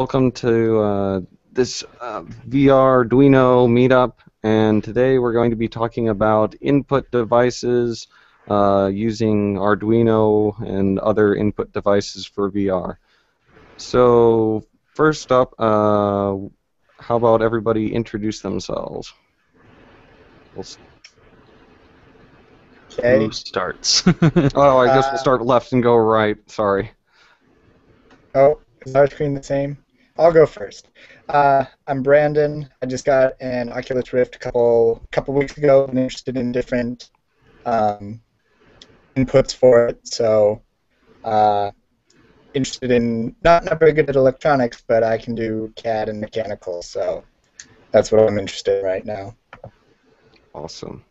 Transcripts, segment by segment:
welcome to uh, this uh, VR Arduino meetup, and today we're going to be talking about input devices uh, using Arduino and other input devices for VR. So first up, uh, how about everybody introduce themselves? We'll Okay. Who starts? oh, I guess Uh, we'll start left and go right. Sorry. Oh, is our screen the same? I'll go first. Uh, I'm Brandon. I just got an Oculus Rift a couple couple weeks ago. and interested in different um, inputs for it. So, uh, interested in not not very good at electronics, but I can do CAD and mechanical. So, that's what I'm interested in right now. Awesome.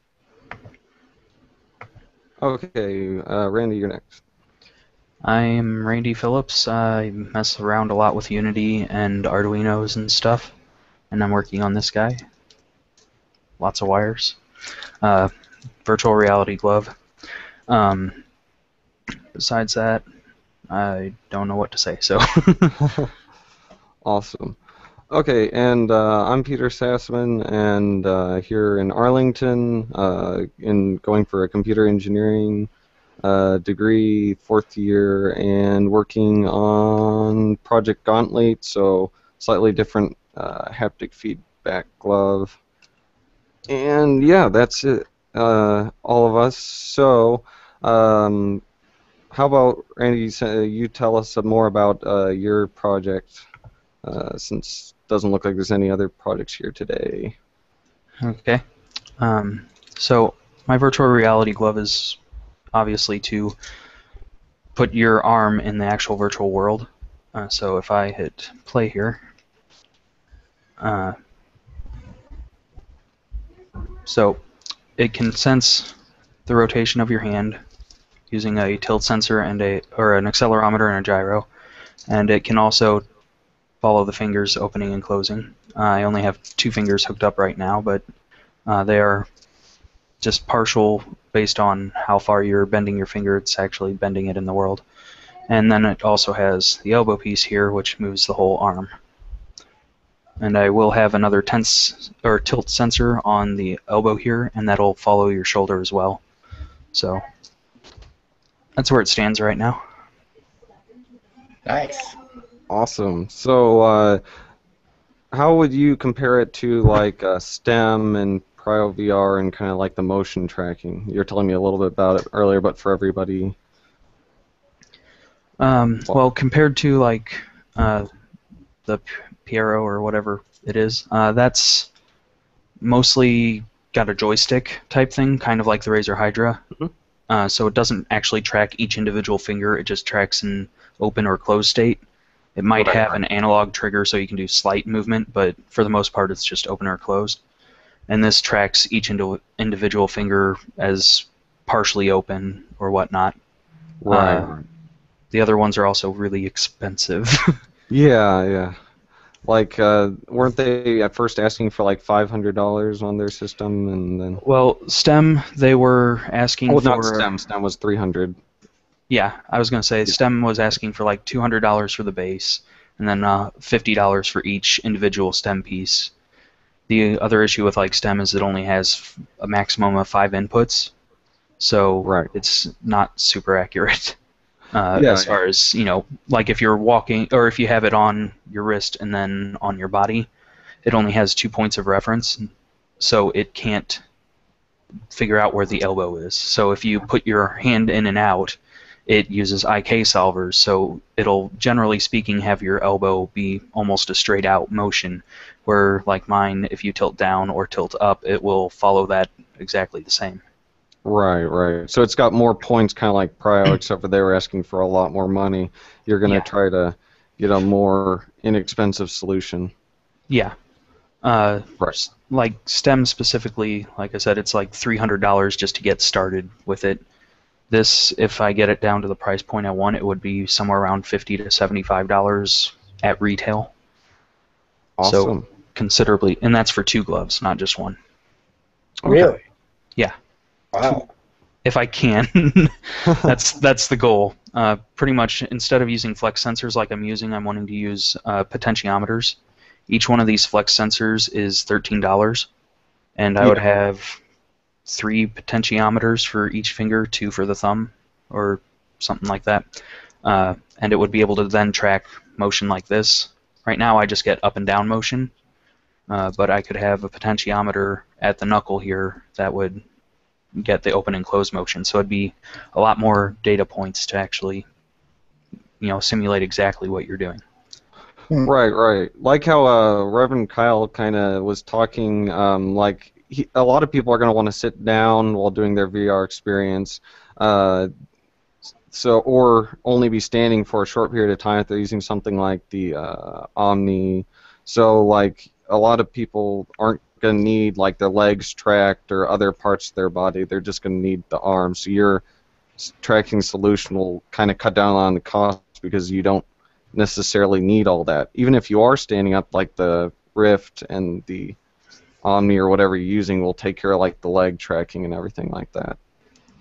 Okay, uh, Randy, you're next. I'm Randy Phillips. I mess around a lot with Unity and Arduinos and stuff, and I'm working on this guy. Lots of wires. Uh, virtual reality glove. Um, besides that, I don't know what to say. So, awesome. Okay, and uh, I'm Peter Sassman, and uh, here in Arlington, uh, in going for a computer engineering uh, degree, fourth year, and working on Project Gauntlet, so slightly different uh, haptic feedback glove. And yeah, that's it. Uh, all of us. So, um, how about Randy? You tell us more about uh, your project, uh, since it doesn't look like there's any other projects here today. okay. Um, so, my virtual reality glove is obviously to put your arm in the actual virtual world. Uh, so, if I hit play here, uh, so it can sense the rotation of your hand using a tilt sensor and a or an accelerometer and a gyro, and it can also follow the fingers opening and closing. I only have two fingers hooked up right now, but uh, they are just partial based on how far you're bending your finger. It's actually bending it in the world, and then it also has the elbow piece here, which moves the whole arm. And I will have another tense or tilt sensor on the elbow here, and that'll follow your shoulder as well. So that's where it stands right now. Nice. Awesome. So, uh, how would you compare it to like uh, STEM and PrioVR and kind of like the motion tracking? You were telling me a little bit about it earlier, but for everybody, Um, well, compared to like uh, the P- Piero or whatever it is, uh, that's mostly got a joystick type thing, kind of like the Razer Hydra. Mhm. Uh, so it doesn't actually track each individual finger; it just tracks an open or closed state. It might Right, have an analog trigger so you can do slight movement, but for the most part, it's just open or closed. And this tracks each indi- individual finger as partially open or whatnot. right? Uh, The other ones are also really expensive. yeah, yeah. Like, uh, weren't they at first asking for like five hundred dollars on their system, and then well, STEM, they were asking oh, for. not STEM. STEM was three hundred. Yeah, I was going to say STEM was asking for like $200 for the base, and then uh, $50 for each individual STEM piece. The other issue with like STEM is it only has a maximum of five inputs, so Right. it's not super accurate. Uh, Yeah, as far as you know, like if you're walking or if you have it on your wrist and then on your body, it only has two points of reference, so it can't figure out where the elbow is. So if you put your hand in and out, it uses IK solvers, so it'll generally speaking have your elbow be almost a straight out motion, where like mine, if you tilt down or tilt up, it will follow that exactly the same. Right, right. So it's got more points, kind of like Prio, except for they were asking for a lot more money. You're gonna Yeah. try to get a more inexpensive solution. Yeah. Uh, Right. like STEM specifically, like I said, it's like three hundred dollars just to get started with it. This, if I get it down to the price point I want, it would be somewhere around fifty to seventy-five dollars at retail, Awesome. So considerably, and that's for two gloves, not just one. Okay. Really? Yeah. Wow. if I can. that's that's the goal. Uh, pretty much, instead of using flex sensors like I'm using, I'm wanting to use uh, potentiometers. Each one of these flex sensors is thirteen dollars, and I would have three potentiometers for each finger, two for the thumb, or something like that. Uh, and it would be able to then track motion like this. Right now, I just get up and down motion, uh, but I could have a potentiometer at the knuckle here that would get the open and close motion. So it'd be a lot more data points to actually, you know, simulate exactly what you're doing. Right, right. Like how uh, Reverend Kyle kind of was talking, um, like he, a lot of people are going to want to sit down while doing their VR experience. Uh, so, or only be standing for a short period of time if they're using something like the uh, Omni. So, like a lot of people aren't going to need like their legs tracked or other parts of their body. They're just going to need the arms. So your tracking solution will kind of cut down on the cost because you don't necessarily need all that. Even if you are standing up, like the Rift and the Omni or whatever you're using will take care of like the leg tracking and everything like that.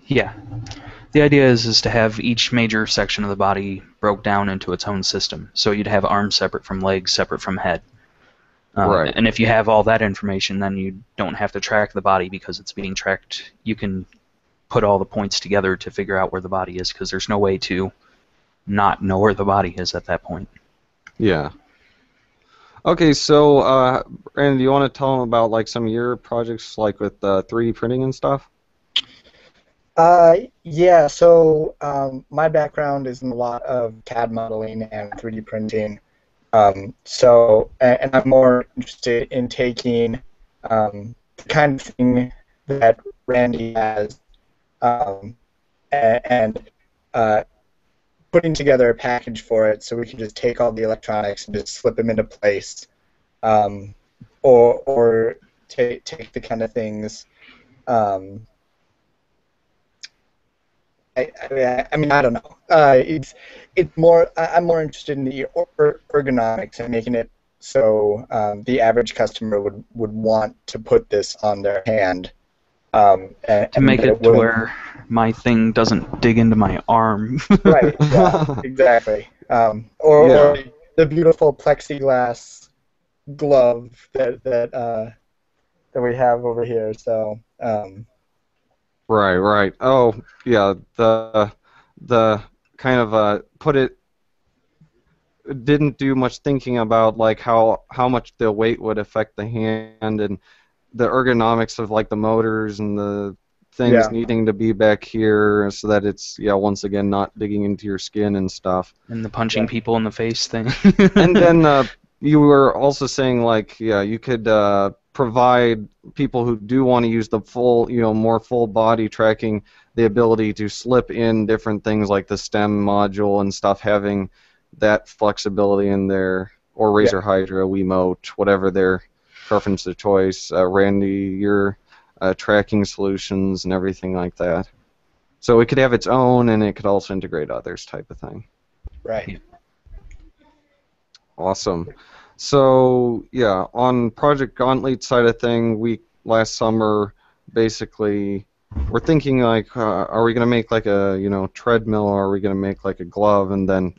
Yeah. The idea is is to have each major section of the body broke down into its own system. So you'd have arms separate from legs, separate from head. Um, Right. And if you have all that information, then you don't have to track the body because it's being tracked. You can put all the points together to figure out where the body is because there's no way to not know where the body is at that point. Yeah. Okay, so uh, Brandon, do you want to tell them about like some of your projects, like with uh, 3D printing and stuff? Uh, yeah, so um, my background is in a lot of CAD modeling and 3D printing. Um, so, and, I'm more interested in taking um, the kind of thing that Randy has um, and, and uh, putting together a package for it so we can just take all the electronics and just slip them into place. Um, or or take, take the kind of things. Um, I, I, mean, I don't know. Uh, it's it's more. I'm more interested in the er- ergonomics and making it so um, the average customer would, would want to put this on their hand. Um, and, To make and it to wouldn't- where my thing doesn't dig into my arm. right, yeah, exactly. Um, or, Yeah. or the beautiful plexiglass glove that that uh, that we have over here. So um, Right, right. Oh, yeah. The the kind of uh, put it didn't do much thinking about like how how much the weight would affect the hand and the ergonomics of like the motors and the things Yeah. needing to be back here so that it's yeah once again not digging into your skin and stuff. and the punching Yeah. people in the face thing. and then uh, you were also saying like yeah you could uh, provide people who do want to use the full you know more full body tracking the ability to slip in different things like the stem module and stuff having that flexibility in there or Razer Hydra Wiimote whatever their preference of choice uh, Randy your uh, tracking solutions and everything like that so it could have its own and it could also integrate others type of thing right. Awesome. So yeah, on Project Gauntlet side of thing, we last summer basically we're thinking like, uh, are we gonna make like a you know treadmill, or are we gonna make like a glove? And then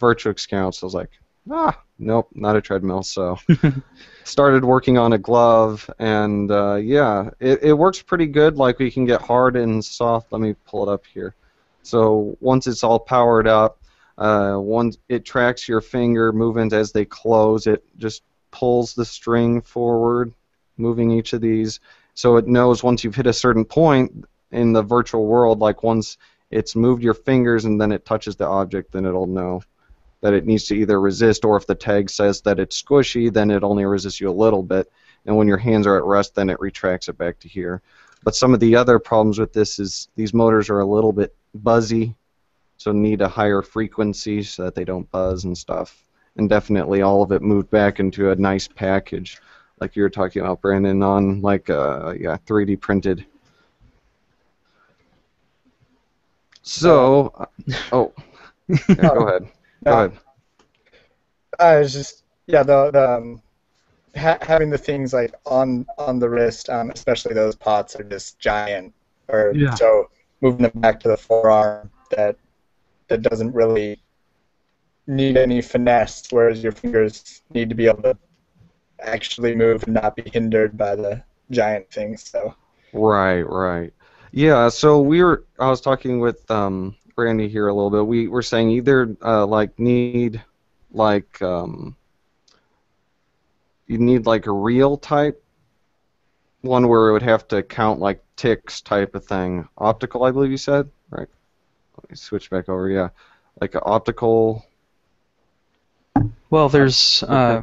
Virtual Scouts was like, ah, nope, not a treadmill. So started working on a glove, and uh, yeah, it, it works pretty good. Like we can get hard and soft. Let me pull it up here. So once it's all powered up, uh, once it tracks your finger movements as they close, it just pulls the string forward, moving each of these. So it knows once you've hit a certain point in the virtual world, like once it's moved your fingers and then it touches the object, then it'll know that it needs to either resist or if the tag says that it's squishy, then it only resists you a little bit. And when your hands are at rest, then it retracts it back to here. But some of the other problems with this is these motors are a little bit buzzy, so need a higher frequency so that they don't buzz and stuff. And definitely all of it moved back into a nice package, like you were talking about, Brandon, on like uh, yeah 3D printed. So, uh, oh, yeah, go ahead. Go ahead. I was just yeah the, the um, ha- having the things like on on the wrist, um, especially those pots are just giant. Or Yeah. so moving them back to the forearm that that doesn't really need any finesse, whereas your fingers need to be able to actually move and not be hindered by the giant things. So Right, right. Yeah, so we were I was talking with um Randy here a little bit. We were saying either uh like need like um you need like a real type one where it would have to count like ticks type of thing. Optical, I believe you said? Right. Let me switch back over, yeah. Like an optical Well, there's uh,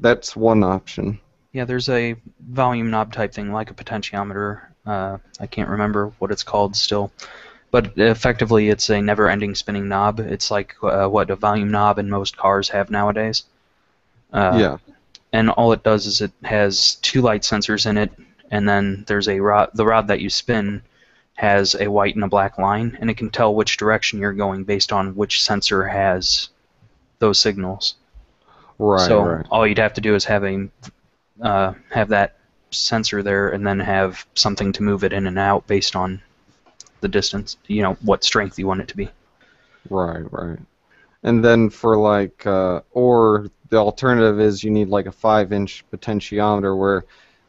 that's one option. yeah, there's a volume knob type thing like a potentiometer. Uh, I can't remember what it's called still, but effectively it's a never-ending spinning knob. It's like uh, what a volume knob in most cars have nowadays. Uh, yeah. and all it does is it has two light sensors in it, and then there's a rod. The rod that you spin has a white and a black line, and it can tell which direction you're going based on which sensor has those signals. Right, so right. all you'd have to do is have a uh, have that sensor there, and then have something to move it in and out based on the distance. You know what strength you want it to be. Right, right. And then for like, uh, or the alternative is you need like a five inch potentiometer where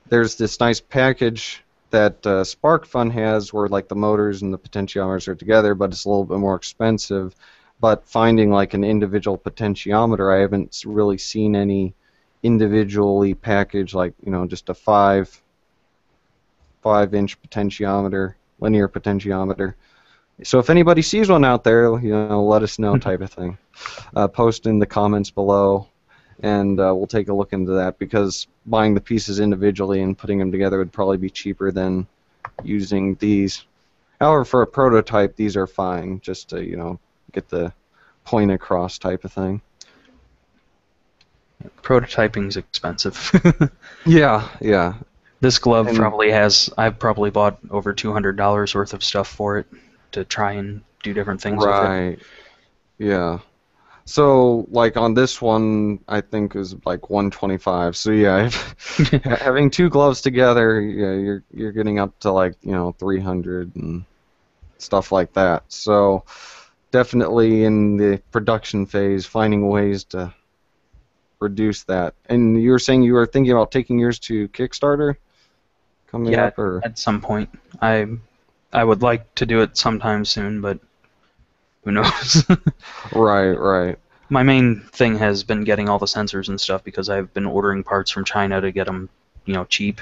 there's this nice package that uh, SparkFun has where like the motors and the potentiometers are together, but it's a little bit more expensive. But finding like an individual potentiometer, I haven't really seen any individually packaged like you know just a five five inch potentiometer, linear potentiometer. So if anybody sees one out there, you know, let us know, type of thing. Uh, post in the comments below, and uh, we'll take a look into that because buying the pieces individually and putting them together would probably be cheaper than using these. However, for a prototype, these are fine, just to you know get the point across type of thing. Prototyping's expensive. Yeah, yeah, this glove And- probably has. I've probably bought over two hundred dollars worth of stuff for it to try and do different things with it. right. Yeah. So like on this one, I think is like 125. So yeah, if, having two gloves together, yeah, you're you're getting up to like you know 300 and stuff like that. So definitely in the production phase, finding ways to reduce that. And you were saying you were thinking about taking yours to Kickstarter coming Yeah, up, or At some point, I I would like to do it sometime soon, but who knows? right, right, My main thing has been getting all the sensors and stuff because I've been ordering parts from China to get them, you know, cheap.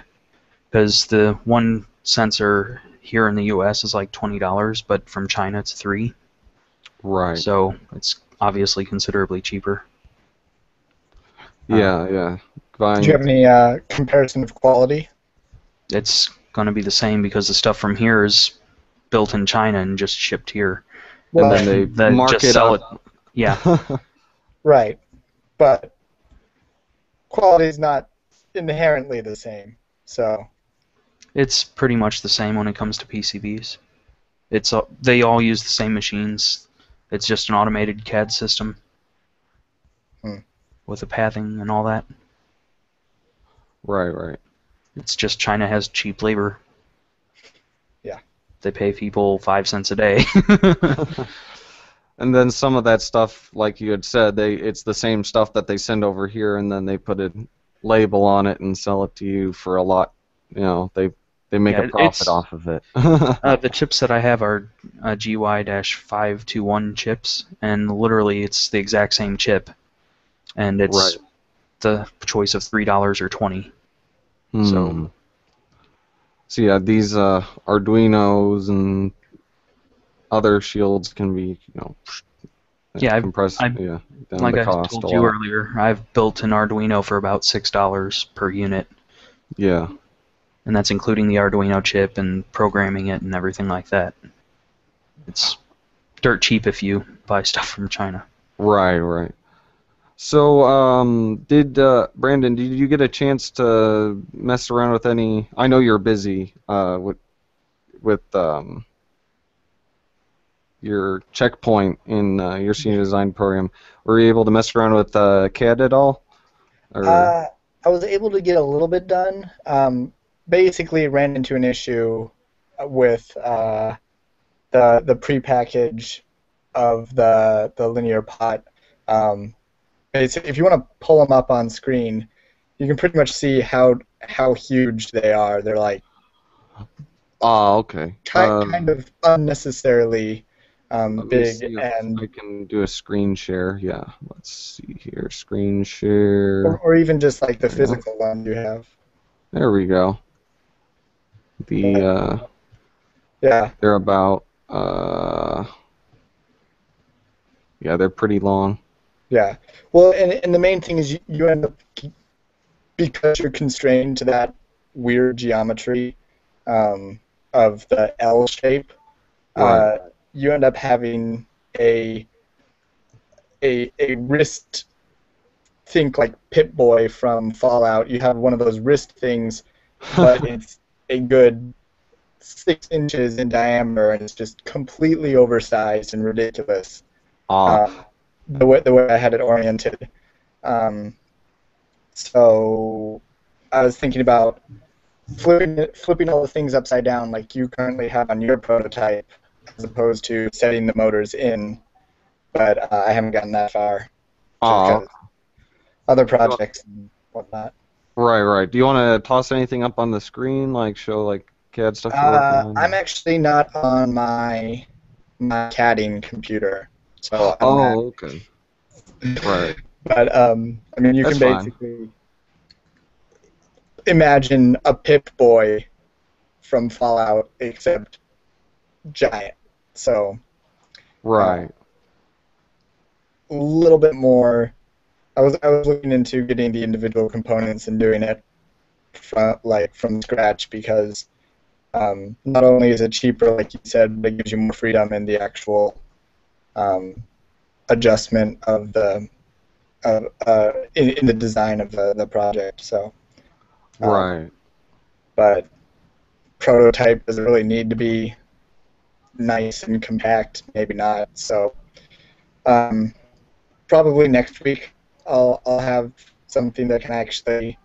Because the one sensor here in the U.S. is like twenty dollars, but from China it's three. right. So it's obviously considerably cheaper. yeah, yeah. Buying did you have any uh, comparison of quality? It's going to be the same because the stuff from here is built in China and just shipped here. and then they Then mark just sell up. Yeah, right, but quality is not inherently the same. So it's pretty much the same when it comes to PCBs. It's all- they all use the same machines. It's just an automated CAD system Hmm. with the pathing and all that. right, right. It's just China has cheap labor. Yeah. They pay people five cents a day. and then some of that stuff, like you had said, they it's the same stuff that they send over here, and then they put a label on it and sell it to you for a lot. You know, they they make Yeah, a profit off of it. Uh, the chips that I have are uh, GY-521 chips, and literally it's the exact same chip, and it's Right. the choice of three dollars or twenty. Hmm. So- So yeah, these uh, Arduinos and other shields can be, you know, Yeah, I've- I've- yeah, like I told you earlier, I've built an Arduino for about six dollars per unit, Yeah, and that's including the Arduino chip and programming it and everything like that. It's dirt cheap if you buy stuff from China. right, right. So, um, did uh, Brandon? Did you get a chance to mess around with any? I know you're busy uh, with with um, your checkpoint in uh, your senior design program. Were you able to mess around with uh, CAD at all? Uh, I was able to get a little bit done. Um, basically, ran into an issue with uh, the the prepackage of the the linear pot. Um, if you want to pull them up on screen, you can pretty much see how how huge they are. They're like Ah, okay. kind, Um, kind of unnecessarily um, big and I can do a screen share. Yeah, let's see here. Screen share. or, or even just like the Yeah. physical one you have. There we go. The uh, Yeah, they're about uh, yeah, they're pretty long. Yeah. Well, and, and the main thing is you, you end up because you're constrained to that weird geometry um, of the L shape. Uh, you end up having a a a wrist. Think like Pip Boy from Fallout. You have one of those wrist things, but it's a good six inches in diameter, and it's just completely oversized and ridiculous. ah, uh, the way the way I had it oriented. Um, so I was thinking about flipping flipping all the things upside down like you currently have on your prototype, as opposed to setting the motors in. But uh, I haven't gotten that far. 'cause Other projects and whatnot. right, right. Do you want to toss anything up on the screen, like show like CAD stuff Uh? I'm actually not on my my CADing computer, so I'm not- Oh, okay. Right. But um, I mean, you That's can fine. basically imagine a Pip Boy from Fallout, except giant. So Right. a little bit more. I was I was looking into getting the individual components and doing it from like from scratch because um, not only is it cheaper, like you said, but it gives you more freedom in the actual um, adjustment of the uh, uh, in, in the design of the, the project. So, um, Right. but prototype doesn't really need to be nice and compact. Maybe not. So, um, probably next week I'll I'll have something that can actually.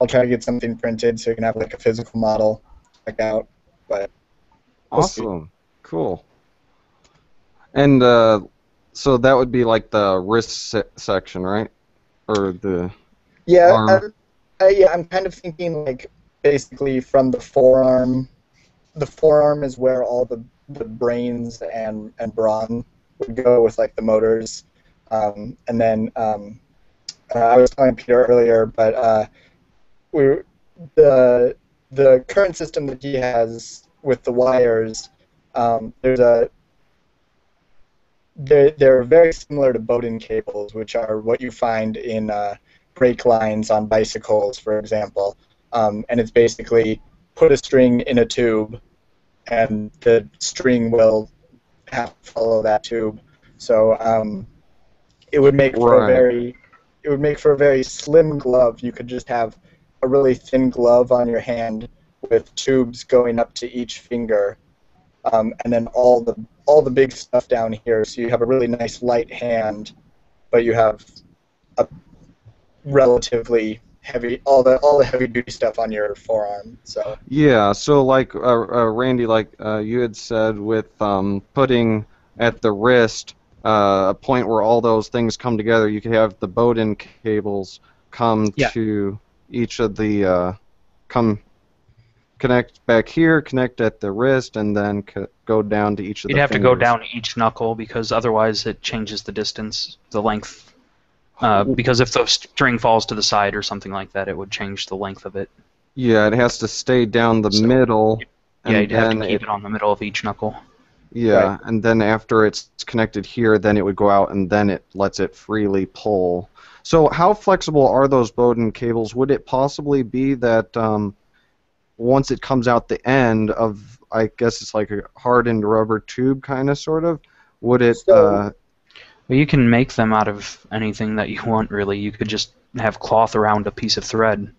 I'll try to get something printed so you can have like a physical model check out. But we'll see. Awesome. Cool. And uh, so that would be like the wrist se- section, right? Or the Yeah, Arm. I'm, I, yeah, I'm kind of thinking like basically from the forearm. The forearm is where all the, the brains and and brawn would go with like the motors, um, and then um, uh, I was telling Peter earlier, but uh, we the the current system that he has with the wires. Um, there's a they're, they're very similar to Bowden cables, which are what you find in uh, brake lines on bicycles, for example. Um, and it's basically put a string in a tube, and the string will have to follow that tube. So um, it would make for Right. a very it would make for a very slim glove. You could just have a really thin glove on your hand with tubes going up to each finger, um, and then all the all the big stuff down here. So you have a really nice light hand, but you have a relatively heavy all the all the heavy duty stuff on your forearm. So yeah. So like uh, uh, Randy, like uh, you had said, with um, putting at the wrist uh, a point where all those things come together, you could have the Bowden cables come Yeah. to each of the uh, come connect back here, connect at the wrist, and then co- go down to each of You'd the have to go fingers. down each knuckle because otherwise it changes the distance, the length. Uh, because if the string falls to the side or something like that, it would change the length of it. Yeah, it has to stay down the So- middle. Yeah, and you'd have then to keep it- it on the middle of each knuckle. Yeah, and then after it's connected here, then it would go out and then it lets it freely pull. So how flexible are those Bowden cables? Would it possibly be that um, once it comes out the end of, I guess it's like a hardened rubber tube kind of sort of, would it? So- uh, Well, you can make them out of anything that you want, really. You could just have cloth around a piece of thread.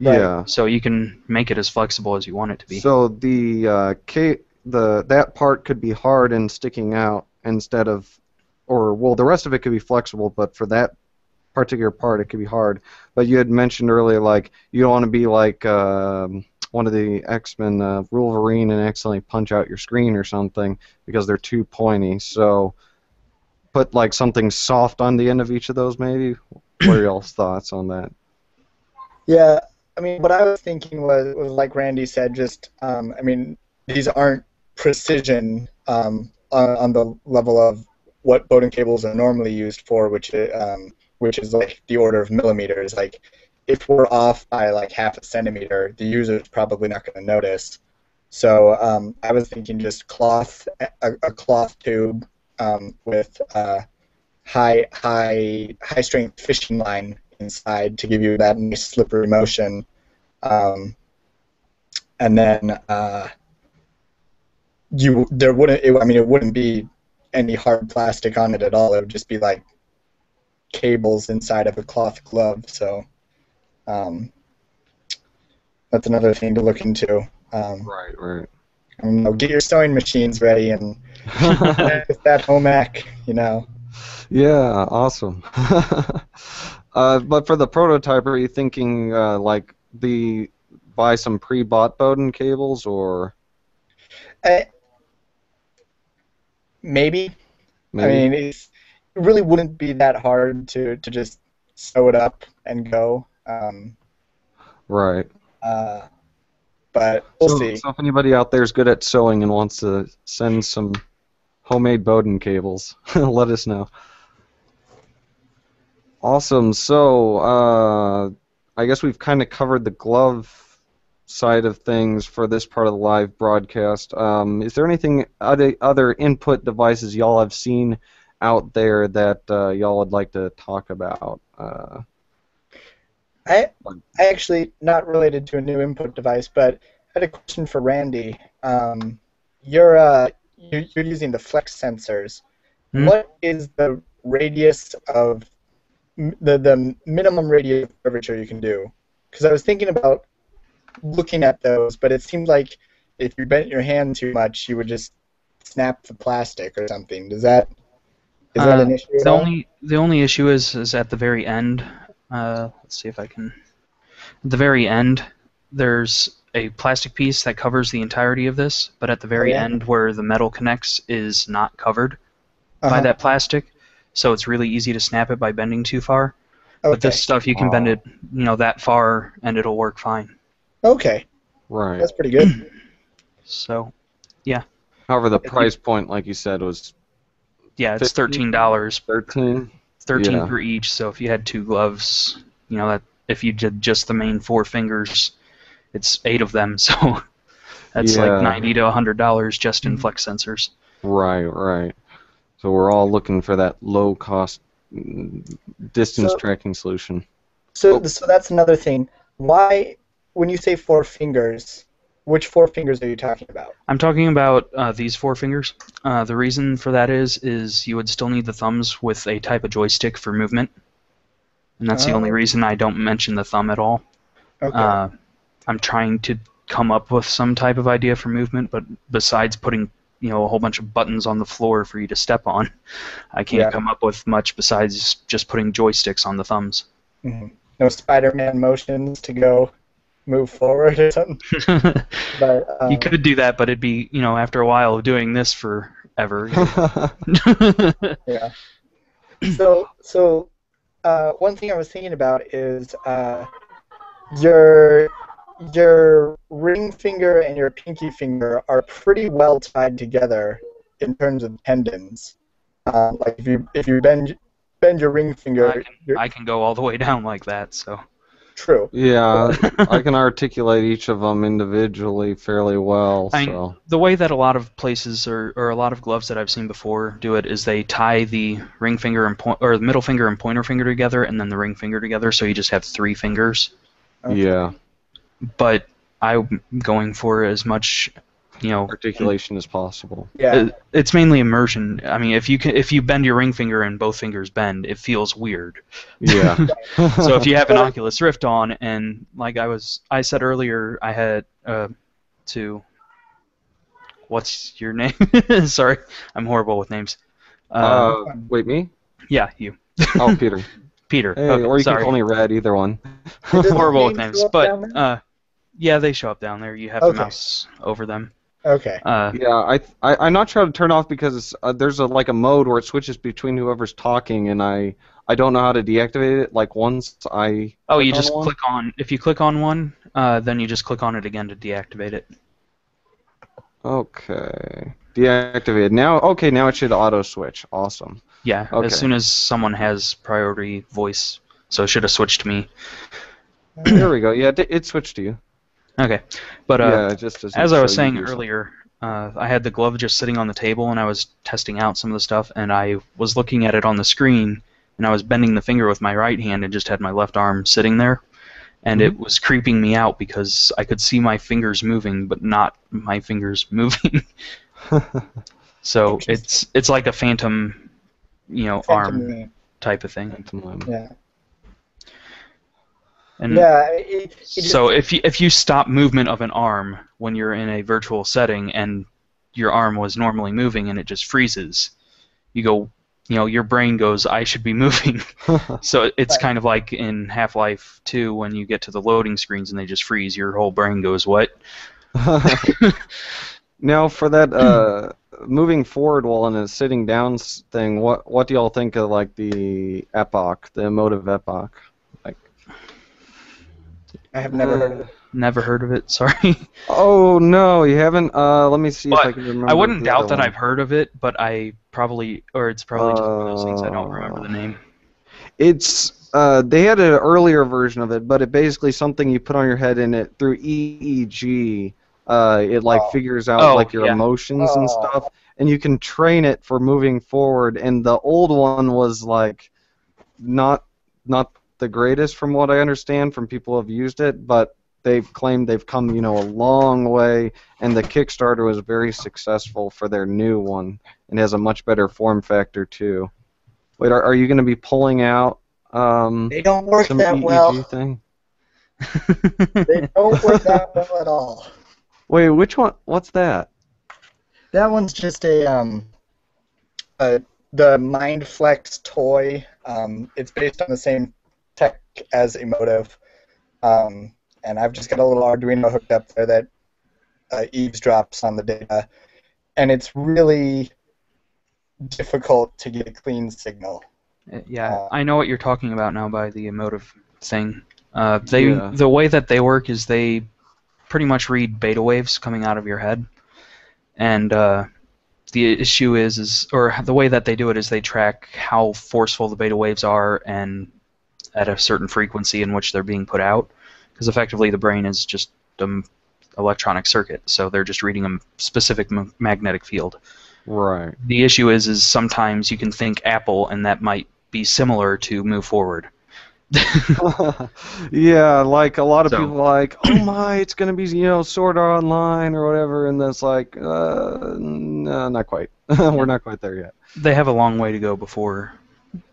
Right. yeah. So you can make it as flexible as you want it to be. So the uh, ca- the that part could be hard and sticking out instead of, or well, the rest of it could be flexible, but for that particular part, it could be hard. But you had mentioned earlier, like you don't want to be like um, one of the X-Men, uh, Wolverine, and accidentally punch out your screen or something because they're too pointy. So put like something soft on the end of each of those, maybe. What are y'all's thoughts on that? Yeah, I mean, what I was thinking was, was like Randy said, just, um, I mean, these aren't precision um, on, on the level of what Bowden cables are normally used for, which um, which is like the order of millimeters. Like, if we're off by like half a centimeter, the user's probably not going to notice. So um, I was thinking just cloth, a, a cloth tube um, with uh, high high high strength fishing line inside to give you that nice slippery motion. Um, and then uh, you there wouldn't it, I mean it wouldn't be any hard plastic on it at all. It would just be like cables inside of a cloth glove. So um, that's another thing to look into. Um, Right, right. I don't know, get your sewing machines ready and with that home ec, you know. Yeah, awesome. uh, but for the prototype, are you thinking uh, like the buy some pre-bought Bowden cables or I, maybe. maybe? I mean, it's, it really wouldn't be that hard to, to just sew it up and go. Um, right. uh, but we'll so, see. so if anybody out there is good at sewing and wants to send some homemade Bowden cables, let us know. Awesome. So uh, I guess we've kind of covered the glove side of things for this part of the live broadcast. Um, is there anything other other input devices y'all have seen out there that uh, y'all would like to talk about? Uh, I, I actually not related to a new input device, but I had a question for Randy. Um, you're uh, you're, you're using the flex sensors. Hmm. What is the radius of the the minimum radius of curvature you can do? Because I was thinking about looking at those, but it seemed like if you bent your hand too much, you would just snap the plastic or something. Does that is that Uh, an issue? The only the only issue is is at the very end. Uh, let's see if I can. At the very end, there's a plastic piece that covers the entirety of this, but at the very Oh, yeah. end where the metal connects is not covered by Uh-huh. that plastic, so it's really easy to snap it by bending too far. But this stuff you can bend Oh. it, you know, that far and it'll work fine. Okay, right. that's pretty good. So yeah. However, the if you- price point, like you said, was yeah, it's 15? thirteen dollars, thirteen. Thirteen Yeah. per each. So if you had two gloves, you know that if you did just the main four fingers, it's eight of them. So that's Yeah. like ninety to hundred dollars just in flex sensors. Right, right. So we're all looking for that low cost distance So- tracking solution. So, so that's another thing. Why, when you say four fingers, which four fingers are you talking about? I'm talking about uh, these four fingers. Uh, the reason for that is is you would still need the thumbs with a type of joystick for movement, and that's the only Oh. reason I don't mention the thumb at all. Okay. Uh, I'm trying to come up with some type of idea for movement, but besides putting you know a whole bunch of buttons on the floor for you to step on, I can't Yeah. come up with much besides just putting joysticks on the thumbs. Mhm. No Spider-Man motions to go move forward or something. But um, you could do that, but it'd be you know after a while of doing this forever. Yeah. So, so uh, one thing I was thinking about is uh, your your ring finger and your pinky finger are pretty well tied together in terms of tendons. Uh, like if you if you bend bend your ring finger, I can, I can go all the way down like that. So true. yeah, I can articulate each of them individually fairly well. I- So the way that a lot of places or, or a lot of gloves that I've seen before do it is they tie the ring finger and point or the middle finger and pointer finger together, and then the ring finger together, so you just have three fingers. Okay. yeah, But I'm going for as much, you know, articulation as possible. Yeah. it- it's mainly immersion. I mean, if you can, if you bend your ring finger and both fingers bend, it feels weird. Yeah. so if you have an Oculus Rift on, and like I was, I said earlier, I had uh, to. What's your name? Sorry, I'm horrible with names. Uh, uh, wait, me? yeah, you, Oh, Peter. Peter. Hey, okay, or you sorry. can call me Red. Either one. Horrible the with names, show up down but uh, Yeah, they show up down there. You have Okay. the mouse over them. Okay. Uh, Yeah, I, I I'm not sure how to turn off because uh, there's a like a mode where it switches between whoever's talking, and I I don't know how to deactivate it. Like once I oh, you click on just one? click on. If you click on one, uh, then you just click on it again to deactivate it. okay deactivated now. Okay, now it should auto switch. Awesome. Yeah, Okay. as soon as someone has priority voice, so it should have switched to me. there we go. Yeah, it, it switched to you. Okay, but uh, yeah, just as I was saying earlier, uh, I had the glove just sitting on the table, and I was testing out some of the stuff, and I was looking at it on the screen, and I was bending the finger with my right hand, and just had my left arm sitting there, and Mm-hmm. it was creeping me out because I could see my fingers moving, but not my fingers moving. so it's it's like a phantom, you know, Phantom arm Limb. type of thing. Phantom limb. Yeah. And Yeah. It, it So if you if you stop movement of an arm when you're in a virtual setting and your arm was normally moving and it just freezes, you go, you know, your brain goes, I should be moving. so it's Right. kind of like in Half-Life 2 when you get to the loading screens and they just freeze, your whole brain goes, what? now for that uh, moving forward while in a sitting down thing, what what do y'all think of like the EPOC, the Emotiv EPOC? I have never heard of it. Never heard of it. Sorry. Oh no, you haven't. Uh, let me see if I can remember. I wouldn't doubt that one. I've heard of it, but I probably, or it's probably just one of those things I don't remember the Uh, name. It's uh, they had an earlier version of it, but it basically something you put on your head and it through EEG. Uh, it like Oh. figures out Oh, like your yeah. emotions and Oh. stuff, and you can train it for moving forward. And the old one was like not not the greatest from what I understand from people who have used it, but they've claimed they've come you know a long way, and the Kickstarter was very successful for their new one, and has a much better form factor too. Wait, are, are you going to be pulling out um, They don't work that EEG well. thing? They don't work that well at all. Wait, which one? What's that? That one's just a um, uh, the MindFlex toy. Um, it's based on the same as Emotiv, um, and I've just got a little Arduino hooked up there that uh, eavesdrops on the data, and it's really difficult to get a clean signal. Uh, Yeah, Uh, I know what you're talking about now by the Emotiv thing. Uh, they Yeah. the way that they work is they pretty much read beta waves coming out of your head, and uh, the issue is is or the way that they do it is they track how forceful the beta waves are and at a certain frequency in which they're being put out, because effectively the brain is just an electronic circuit, so they're just reading a specific m- magnetic field Right. the issue is is sometimes you can think Apple and that might be similar to move forward. yeah, like a lot of So- people are like, oh my, it's gonna be you know Sword Art Online or whatever, and that's like, uh, no, not quite. We're not quite there yet. they have a long way to go before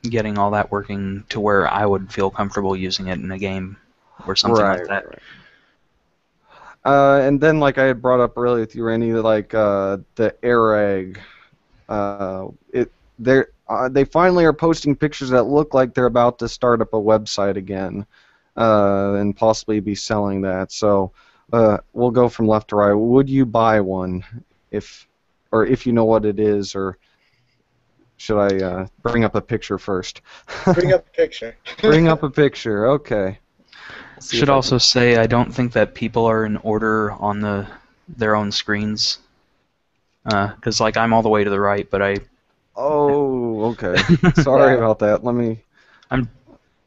getting all that working to where I would feel comfortable using it in a game or something right, like that. right, right. Uh, and then, like I had brought up earlier with you, Randy, like uh, the ARAIG. Uh, it they're uh, they finally are posting pictures that look like they're about to start up a website again, uh, and possibly be selling that. So uh, we'll go from left to right. Would you buy one, if or if you know what it is, or should I uh, bring up a picture first? Bring up a picture. bring up a picture. Okay. See if Should I also say I don't think that people are in order on the their own screens. Because like I'm all the way to the right, but I Oh, okay. Sorry Yeah. about that. Let me. I'm.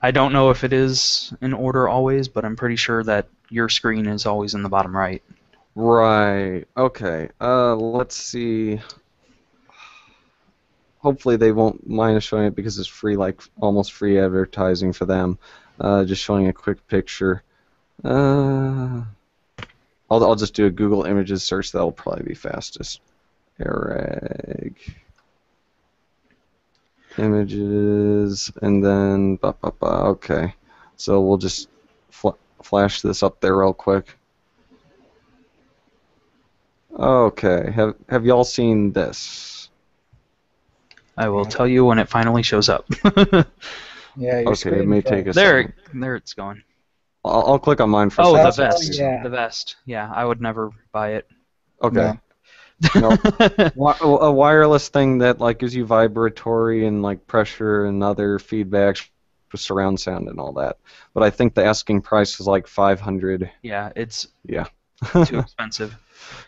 I don't know if it is in order always, but I'm pretty sure that your screen is always in the bottom right. Right. Okay. Uh, let's see. Hopefully they won't mind us showing it because it's free, like almost free advertising for them. Uh, just showing a quick picture. Uh, I'll I'll just do a Google Images search. That'll probably be fastest. Images, and then ba, ba, ba, okay. So we'll just fl- flash this up there real quick. Okay. Have Have y'all seen this? I will tell you when it finally shows up. Yeah. Your Okay, it may take a there, second. there it's going. I'll, I'll click on mine for Oh, a the second. vest. yeah. The vest. Yeah, I would never buy it. Okay. No. Wi- a wireless thing that like gives you vibratory and like pressure and other feedback with surround sound and all that. But I think the asking price is like 500. yeah, it's Yeah. too expensive.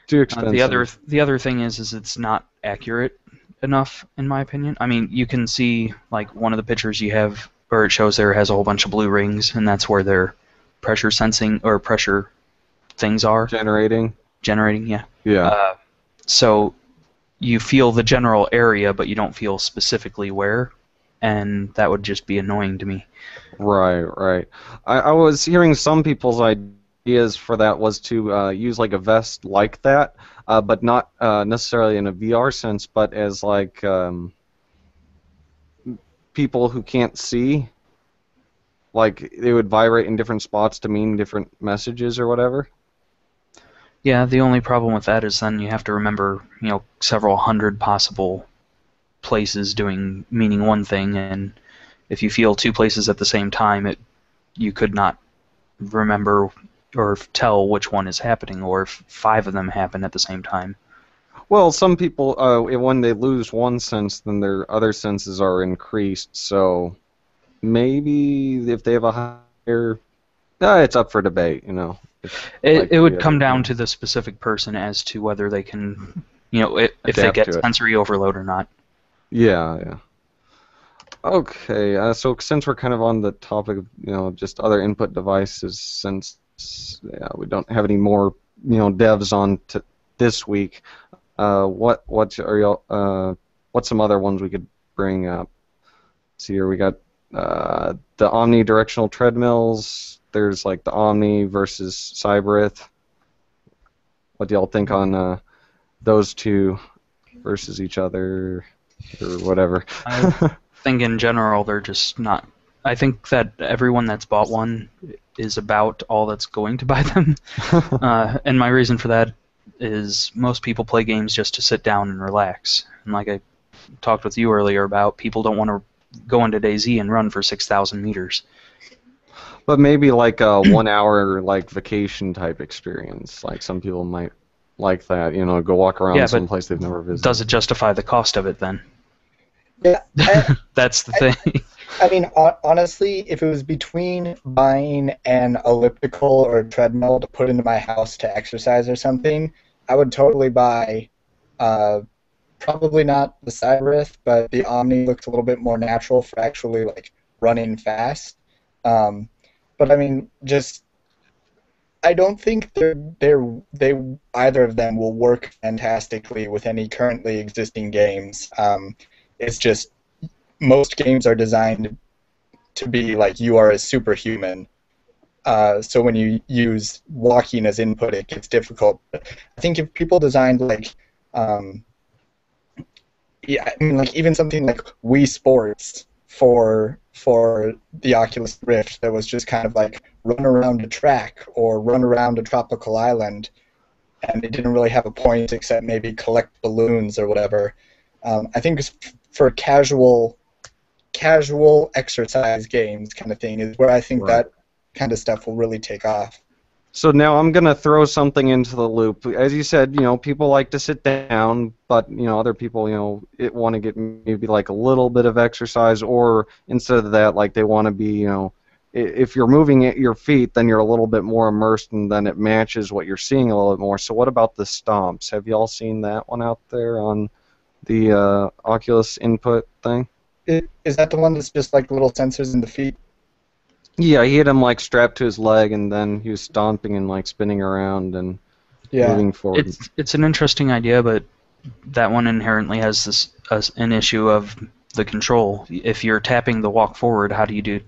Too Uh, expensive. the other the other thing is is it's not accurate enough in my opinion. I mean, you can see like one of the pictures you have or it shows there has a whole bunch of blue rings and that's where their pressure sensing or pressure things are generating. generating, yeah. Yeah. Uh, so you feel the general area but you don't feel specifically where and that would just be annoying to me. Right, right. I, I was hearing some people's ideas for that was to uh, use like a vest like that, uh, but not uh, necessarily in a VR sense, but as like um, people who can't see, like they would vibrate in different spots to mean different messages or whatever. Yeah, the only problem with that is then you have to remember, you know, several hundred possible places doing meaning one thing, and if you feel two places at the same time, it you could not remember or tell which one is happening, or if five of them happen at the same time. Well, some people, uh, when they lose one sense, then their other senses are increased. So maybe if they have a higher, uh, it's up for debate. You know. It, Like it would come down to the specific person as to whether they can, you know, i if they get sensory overload or not. Yeah, yeah. Okay, uh, so since we're kind of on the topic of you know just other input devices, since yeah, we don't have any more you know devs on to this week, uh, what what are y'all uh, some other ones we could bring up? Let's see here, we got uh, the omnidirectional treadmills. There's like the Omni versus Cyberith. What do y'all think on uh, those two versus each other or whatever? I think in general they're just not. I think that everyone that's bought one is about all that's going to buy them. Uh, and my reason for that is most people play games just to sit down and relax. And like I talked with you earlier about, people don't want to go into DayZ and run for 6,000 meters. But maybe like a one hour like vacation type experience. Like some people might like that, you know, go walk around Yeah, but someplace they've never visited. Does it justify the cost of it then? Yeah, I, That's the thing. I mean, honestly, if it was between buying an elliptical or a treadmill to put into my house to exercise or something, I would totally buy. Uh, probably not the Cyberith, but the Omni looks a little bit more natural for actually like running fast. Um, but I mean, just I don't think they're they're they either of them will work fantastically with any currently existing games. Um, it's just most games are designed to be like you are a superhuman. Uh, so when you use walking as input, it gets difficult. I think if people designed like, um, yeah, I mean, like even something like Wii Sports for for the Oculus Rift that was just kind of like run around a track or run around a tropical island, and it didn't really have a point except maybe collect balloons or whatever. Um, I think for casual casual exercise games kind of thing is where I think Right. that kind of stuff will really take off. So now I'm gonna throw something into the loop. As you said, you know, people like to sit down, but you know, other people, you know, it want to get maybe like a little bit of exercise, or instead of that, like they want to be, you know, if you're moving at your feet, then you're a little bit more immersed, and then it matches what you're seeing a little bit more. So what about the Stompz? Have y'all seen that one out there on the uh, Oculus input thing? I- Is that the one that's just like little sensors in the feet? Yeah, he had him like strapped to his leg, and then he was stomping and like spinning around and Yeah. moving forward. It's it's an interesting idea, but that one inherently has this uh, an issue of the control. If you're tapping the walk forward, how do you do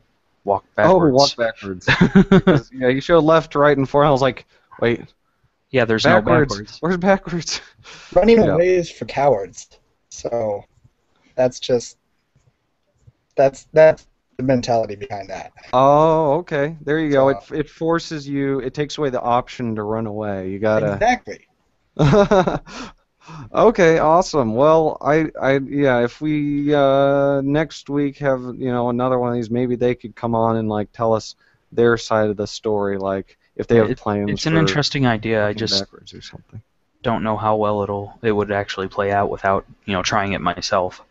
walk backwards? Oh, backwards? walk backwards. Because, yeah, you showed left, right, and forward. I was like, wait, yeah, there's backwards. no backwards. Where's backwards? Running Yeah. away is for cowards. So that's just that's that's the mentality behind that. Oh, okay. There you go. So- It it forces you. It takes away the option to run away. You gotta. Exactly. okay, awesome. Well, I, I, yeah. If we uh, next week have you know another one of these, maybe they could come on and like tell us their side of the story, like if they have It- plans. It's an interesting idea. I just backwards or something. don't know how well it'll it would actually play out without you know trying it myself.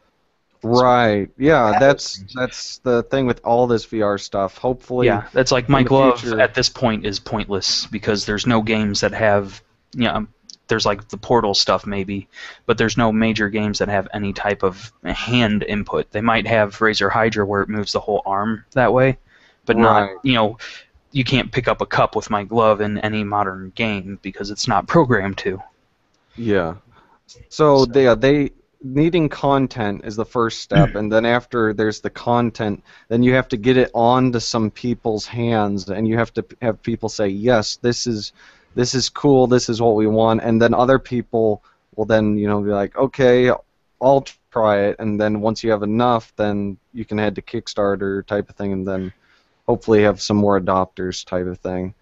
Right. Yeah, that's that's the thing with all this VR stuff. Hopefully, yeah, that's like my glove future- at this point is pointless because there's no games that have you know there's like the portal stuff maybe, but there's no major games that have any type of hand input. They might have Razer Hydra where it moves the whole arm that way, but Right. not you know you can't pick up a cup with my glove in any modern game because it's not programmed to. Yeah. So, So- they they needing content is the first step, and then after there's the content, then you have to get it onto some people's hands, and you have to have people say yes, this is this is cool, this is what we want, and then other people will then you know be like, okay, I'll try it, and then once you have enough, then you can head to Kickstarter type of thing, and then hopefully have some more adopters type of thing.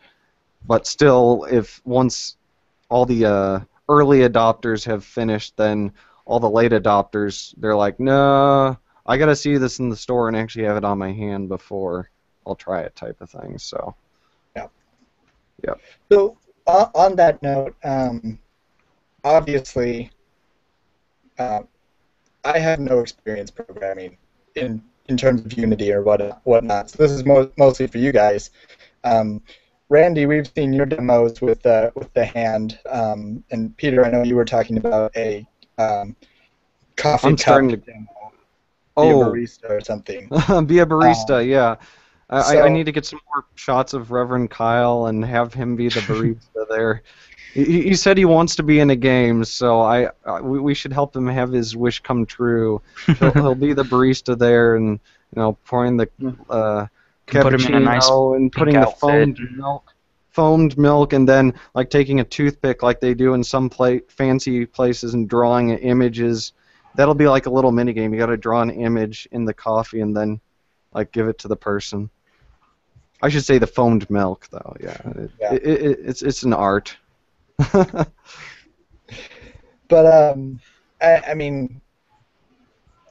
But still, if once all the uh, early adopters have finished, then all the late adopters they're like, no, I gotta see this in the store and actually have it on my hand before I'll try it, type of thing. So yeah So on, on that note, um, obviously, uh, I have no experience programming in in terms of Unity or what whatnot. So this is mo- mostly for you guys. Um, Randy, we've seen your demos with uh, with the hand, um, and Peter, I know you were talking about a um, coffee I'm cup starting to- demo, be a oh, barista or something. be a barista, yeah. I, I- I need to get some more shots of Reverend Kyle and have him be the barista there. He, he said he wants to be in a game, so I, I we, we should help him have his wish come true. He'll, he'll be the barista there, and you know, pouring the uh, Can put him in a nice cappuccino and pink putting the outfit. foamed milk, foamed milk, and then like taking a toothpick, like they do in some pla- fancy places, and drawing images. That'll be like a little mini game. You got to draw an image in the coffee and then like give it to the person. I should say the foamed milk, though. Yeah, it, Yeah. It, it, it's it's an art. But um, I, I mean,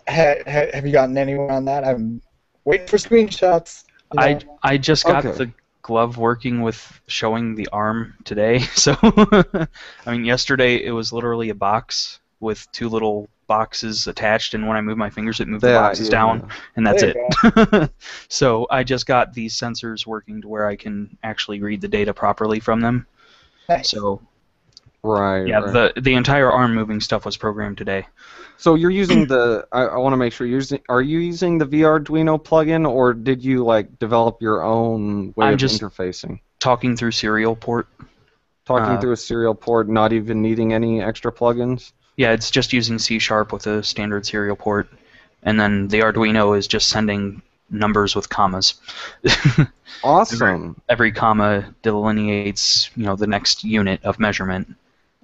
ha, ha, have you gotten anywhere on that? I'm waiting for screenshots. you I? I just got Okay. the glove working with showing the arm today. So I mean, yesterday it was literally a box with two little boxes attached, and when I move my fingers, it moved the boxes yeah. down, and that's it. so I just got these sensors working to where I can actually read the data properly from them. Nice. So Right. yeah, right. the the entire arm moving stuff was programmed today. So you're using the. I, I want to make sure you're using. Are you using the VR Arduino plugin, or did you like develop your own way I'm of just- interfacing? Talking through serial port. Talking uh, through a serial port, not even needing any extra plugins. Yeah, it's just using C sharp with a standard serial port, and then the Arduino is just sending numbers with commas. Awesome. Every comma delineates, you know, the next unit of measurement,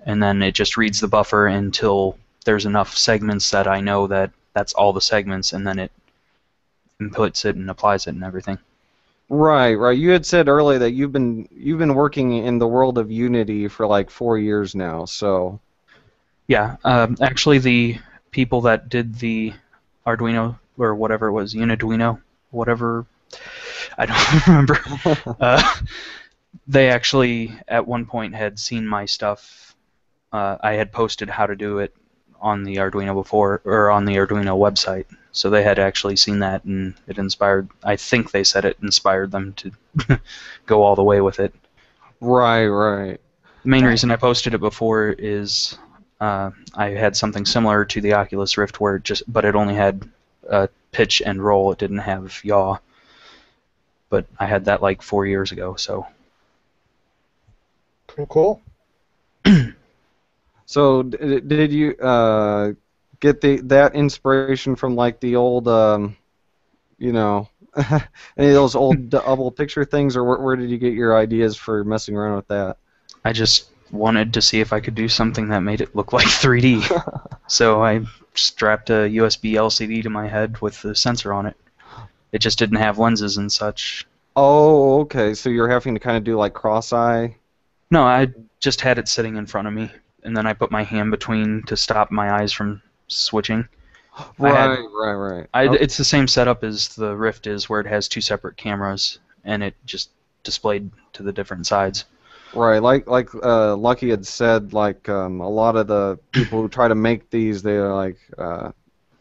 and then it just reads the buffer until there's enough segments that I know that that's all the segments, and then it inputs it and applies it and everything. Right, right. You had said earlier that you've been you've been working in the world of Unity for like four years now. So Yeah, um, actually, the people that did the Arduino or whatever it was, Uniduino, whatever, I don't remember. uh, they actually at one point had seen my stuff. Uh, I had posted how to do it on the Arduino before, or on the Arduino website. So they had actually seen that, and it inspired. I think they said it inspired them to go all the way with it. right, right. The main reason I posted it before is uh, I had something similar to the Oculus Rift, where it just but it only had uh, pitch and roll. It didn't have yaw. But I had that like four years ago, so Cool, cool. So d- did you uh, get the that inspiration from like the old, um, you know, any of those old double picture things, or where, where did you get your ideas for messing around with that? I just wanted to see if I could do something that made it look like 3D. so I strapped a USB LCD to my head with the sensor on it. It just didn't have lenses and such. Oh, okay. So you're having to kind of do like cross-eye. No, I just had it sitting in front of me, and then I put my hand between to stop my eyes from switching. I had- Right, right, right. I, Oh, It's the same setup as the Rift is, where it has two separate cameras, and it just displayed to the different sides. Right, like like uh, Lucky had said, like um, a lot of the people who try to make these, they like uh,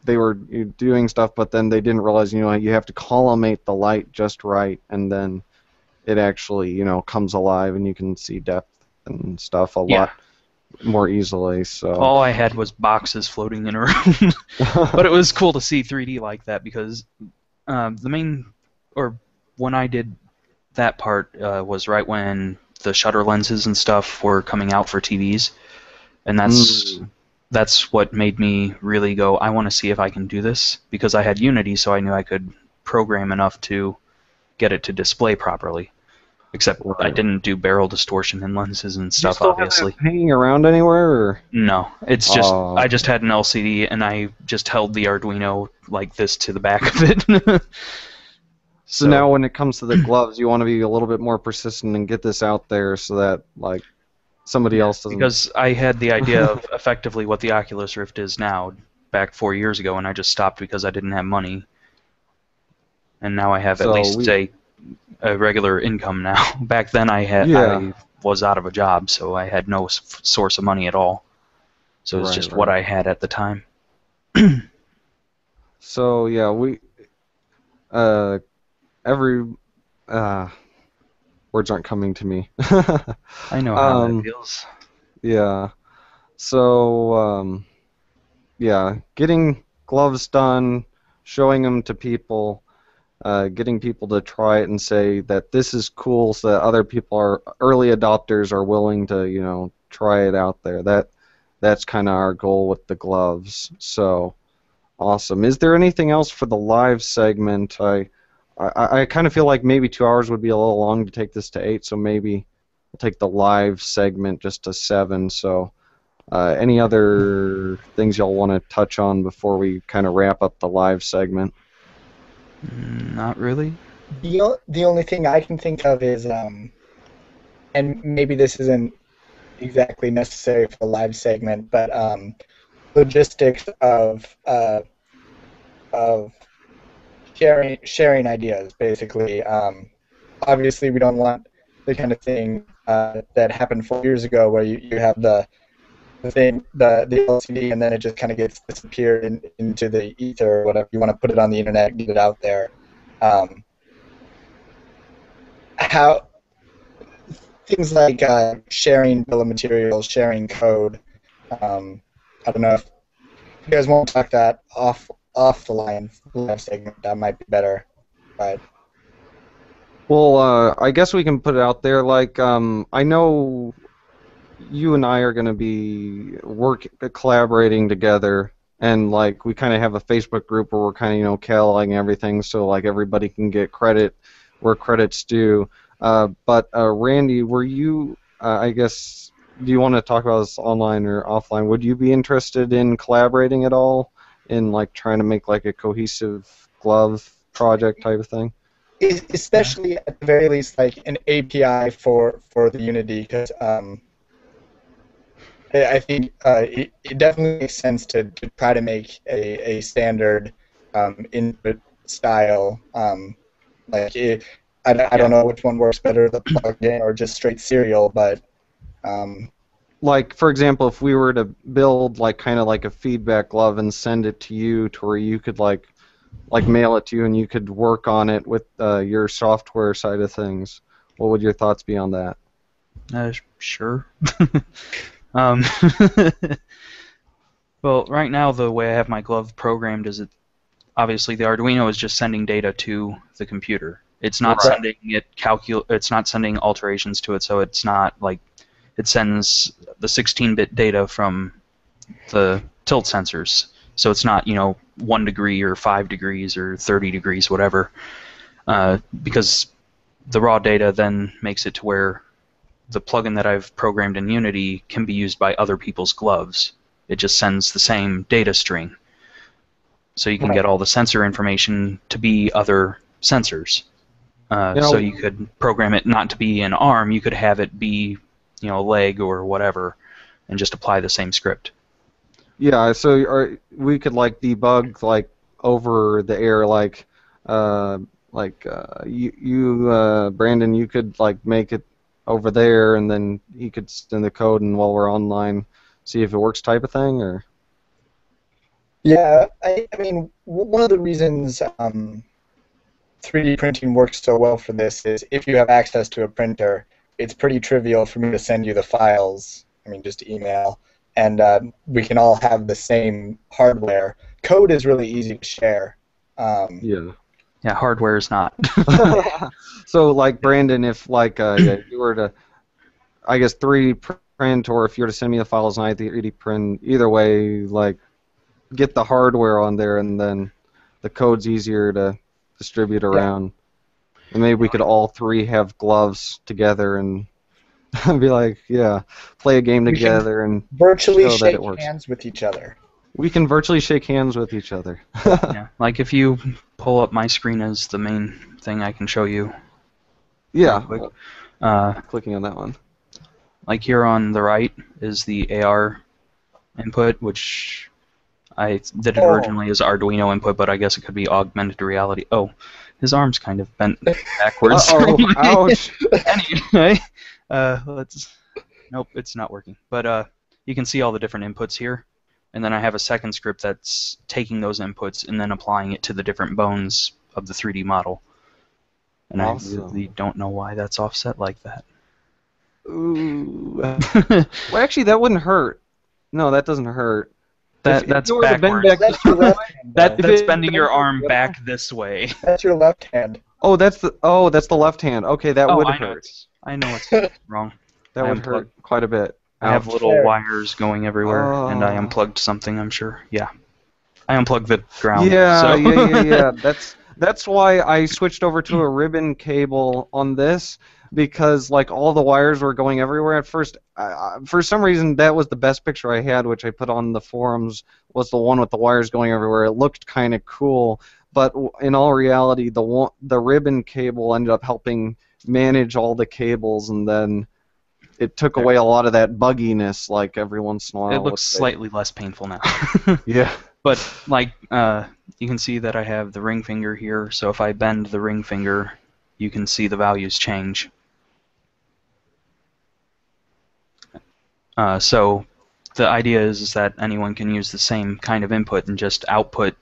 they were doing stuff, but then they didn't realize, you know, you have to collimate the light just right, and then it actually, you know, comes alive, and you can see depth and stuff a Yeah. lot more easily. So, All I had was boxes floating in a room, but it was cool to see 3D like that because um, the main, or when I did that part uh, was right when the shutter lenses and stuff were coming out for TVs, and that's Mm. that's what made me really go. I want to see if I can do this because I had Unity, so I knew I could program enough to get it to display properly. Except I didn't do barrel distortion and lenses and stuff, obviously. hanging around anywhere, or No, it's just Oh. I just had an LCD and I just held the Arduino like this to the back of it. So, now, when it comes to the gloves, you want to be a little bit more persistent and get this out there so that like somebody else doesn't. because I had the idea of effectively what the Oculus Rift is now back four years ago, and I just stopped because I didn't have money. And now I have at So least we- a a regular income now. Back then I had Yeah. I was out of a job, so I had no s- source of money at all. So it was Right, just what. I had at the time. So yeah, we uh every uh words aren't coming to me. I know how Um, that feels. yeah. So um yeah, getting gloves done, showing them to people, uh, getting people to try it and say that this is cool so that other people are early adopters are willing to, you know, try it out there. That that's kind of our goal with the gloves. So Awesome. Is there anything else for the live segment? I, I, I kind of feel like maybe two hours would be a little long to take this to eight, so maybe we'll take the live segment just to seven. So, uh, any other things y'all want to touch on before we kind of wrap up the live segment? Mm, Not really. The, the only thing I can think of is, um, and maybe this isn't exactly necessary for the live segment, but um, logistics of uh, of sharing sharing ideas. Basically, um, obviously, we don't want the kind of thing uh, that happened four years ago, where you, you have the the thing, the the LCD, and then it just kind of gets disappeared in, into the ether or whatever. You want to put it on the internet, get it out there. Um, how things like uh, sharing bill of materials, sharing code. Um, I don't know if you guys want to talk that off off the line live segment. That might be better. But Well, uh, I guess we can put it out there. Like, um, I know you and I are going to be work collaborating together, and like we kind of have a Facebook group where we're kind of you know cataloging everything, so like everybody can get credit where credit's due. Uh, but uh, Randy, were you? Uh, I guess do you want to talk about this online or offline? Would you be interested in collaborating at all in like trying to make like a cohesive glove project type of thing? especially at the very least, like an API for for the Unity, because um, I I think uh, it, it definitely makes sense to, to try to make a, a standard um, input style. Um, like it, I, don't- don't know which one works better, the plugin or just straight serial, but um, like for example if we were to build like kind of like a feedback glove and send it to you to where you could like like mail it to you and you could work on it with uh, your software side of things what would your thoughts be on that Uh, sure. um, well, right now the way I have my glove programmed is it obviously the Arduino is just sending data to the computer. It's not Right. sending it calcul. It's not sending alterations to it, so it's not like it sends the 16-bit data from the tilt sensors. So it's not you know one degree or five degrees or 30 degrees, whatever, uh, because the raw data then makes it to where the plugin that I've programmed in Unity can be used by other people's gloves. It just sends the same data string. So you can Right. get all the sensor information to be other sensors. Uh, You know- so you could program it not to be an arm, you could have it be, you know, a leg or whatever, and just apply the same script. yeah so are, we could like debug like over the air like uh, like uh, you, you uh, Brandon, you could like make it over there, and then he could send the code, and while we're online, see if it works, type of thing, or Yeah, I, I mean, one of the reasons um, 3D printing works so well for this is if you have access to a printer, it's pretty trivial for me to send you the files. I mean, just email, and uh, we can all have the same hardware. Code is really easy to share. Um, yeah. Yeah, hardware is not. so like Brandon, if like uh, yeah, you were to, I guess 3D print, or if you were to send me the files and I 3D print, either way, like get the hardware on there, and then the code's easier to distribute around. And maybe we could all three have gloves together and be like, yeah, play a game We together, and virtually Show that shake it works. hands with each other. We can virtually shake hands with each other. yeah, like if you pull up my screen as the main thing, I can show you. yeah, Quick. Uh, clicking on that one. like here on the right is the AR input, which I did it Oh. originally as Arduino input, but I guess it could be augmented reality. Oh, his arm's kind of bent backwards. Uh-oh, ouch. anyway, uh, let's. Nope, it's not working. But uh, you can see all the different inputs here, and then I have a second script that's taking those inputs and then applying it to the different bones of the 3D model. And Awesome. I really don't know why that's offset like that. Ooh. Well, actually, that wouldn't hurt. No, that doesn't hurt. that If- if that's you bend backwards. back- That's your left hand. That, that's it- bending your arm yeah. back this way. That's your left hand. Oh, that's the oh, that's the left hand. Okay, that oh, would I hurt. it's I know it's wrong. That I would hurt quite a bit. I have little There. wires going everywhere, and I Oh. unplugged something. I'm sure. Yeah, I unplugged the ground. Yeah, so. yeah, yeah, yeah. That's that's why I switched over to a ribbon cable on this because like all the wires were going everywhere at first. I, for some reason, that was the best picture I had, which I put on the forums. Was the one with the wires going everywhere. It looked kind of cool, but w- in all reality, the one, the ribbon cable ended up helping manage all the cables, and then it took away a lot of that bugginess. Like every once in a while, it looks slightly less painful now. Yeah. but like uh, you can see that I have the ring finger here. So if I bend the ring finger, you can see the values change. Uh, so the idea is, is that anyone can use the same kind of input and just output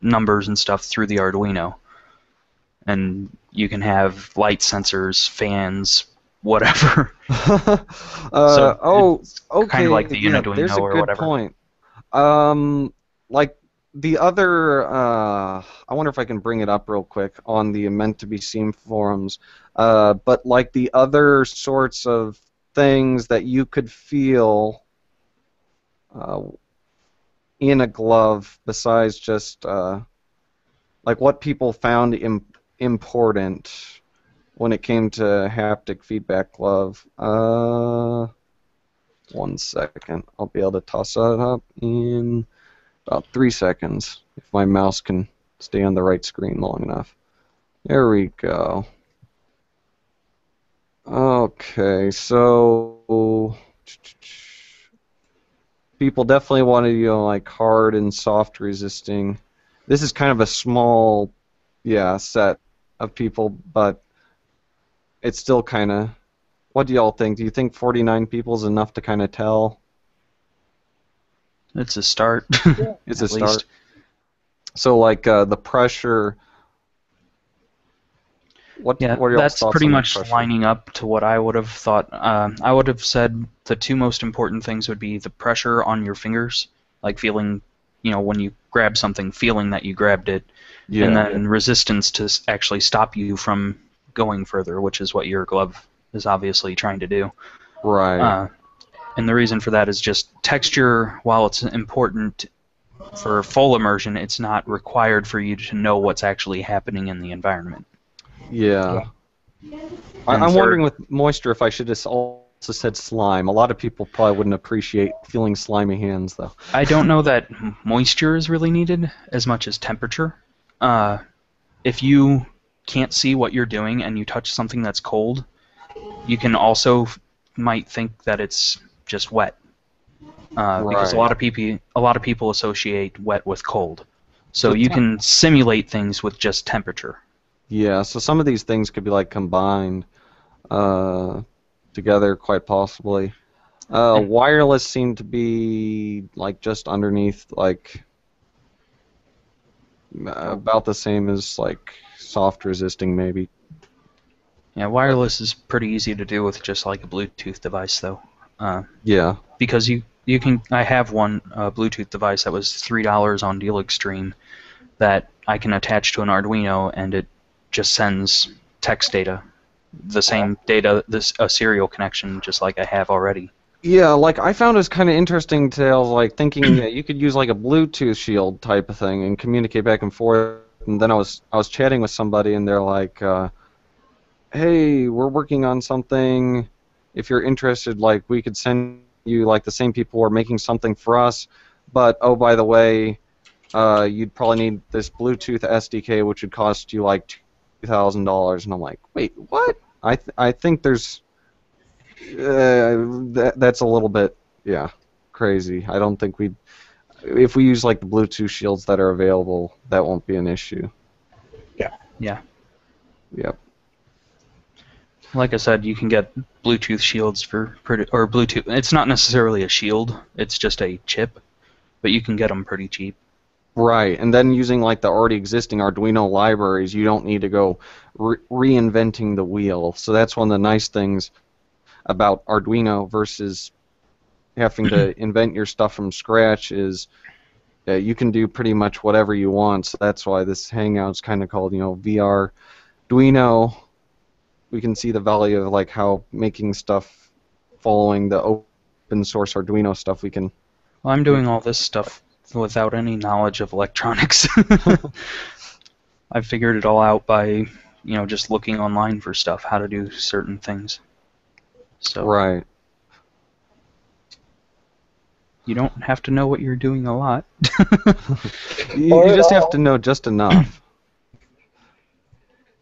numbers and stuff through the Arduino. And you can have light sensors, fans, whatever. uh, So oh, okay. kind of like the yeah, there's a good whatever. point. Um, like the other, uh, I wonder if I can bring it up real quick on the meant to be seen forums. Uh, but like the other sorts of things that you could feel uh, in a glove, besides just uh, like what people found Im- important when it came to haptic feedback glove. Uh, one second. I'll be able to toss that up in about three seconds if my mouse can stay on the right screen long enough. There we go. Okay, so people definitely wanted you know like hard and soft resisting. This is kind of a small, yeah, set of people, but it's still kind of. What do y'all think? Do you think 49 people is enough to kind of tell? It's a start. It's a At start. So like uh, the pressure. What? Yeah, what that's pretty much pressure? lining up to what I would have thought. Um, I would have said the two most important things would be the pressure on your fingers, like feeling, you know, when you grab something, feeling that you grabbed it, Yeah. and then resistance to actually stop you from going further, which is what your glove is obviously trying to do. right. Uh, and the reason for that is just texture, while it's important for full immersion, it's not required for you to know what's actually happening in the environment. yeah. I, And I'm third- wondering with moisture if I should have also said slime. A lot of people probably wouldn't appreciate feeling slimy hands though. I don't know that moisture is really needed as much as temperature. Uh, if you can't see what you're doing and you touch something that's cold, you can also might think that it's just wet. Uh, Because a lot of people a lot of people associate wet with cold. So you can simulate things with just temperature. Yeah, so some of these things could be like combined uh, together, quite possibly. Uh, wireless seemed to be like just underneath, like about the same as like soft resisting, maybe. Yeah, wireless is pretty easy to do with just like a Bluetooth device, though, uh, Yeah. because you you can. I have one uh, Bluetooth device that was three dollars on Deal Extreme that I can attach to an Arduino, and it just sends text data, the same data, this a serial connection, just like I have already. Yeah, like I found it was kind of interesting to like thinking that you could use like a Bluetooth shield type of thing and communicate back and forth. And then I was I was chatting with somebody and they're like, uh, "Hey, we're working on something. If you're interested, like we could send you like the same people who are making something for us. But oh, by the way, uh, you'd probably need this Bluetooth SDK, which would cost you like two thousand dollars." And I'm like, "Wait, what? I th- I think there's." Uh, that, that's a little bit, yeah, crazy. I don't think we, if we use like the Bluetooth shields that are available, that won't be an issue. Yeah. Yeah. Yep. Like I said, you can get Bluetooth shields for pretty, or Bluetooth. It's not necessarily a shield; it's just a chip, but you can get them pretty cheap. Right, and then using like the already existing Arduino libraries, you don't need to go re- reinventing the wheel. So that's one of the nice things about Arduino versus having to invent your stuff from scratch is uh, you can do pretty much whatever you want. So that's why this Hangout's kind of called, you know, VR Arduino. We can see the value of like how making stuff following the open source Arduino stuff we can Well, I'm doing all this stuff without any knowledge of electronics. I figured it all out by, you know, just looking online for stuff, how to do certain things. So Right. You don't have to know what you're doing a lot. You, you at just have to know just enough.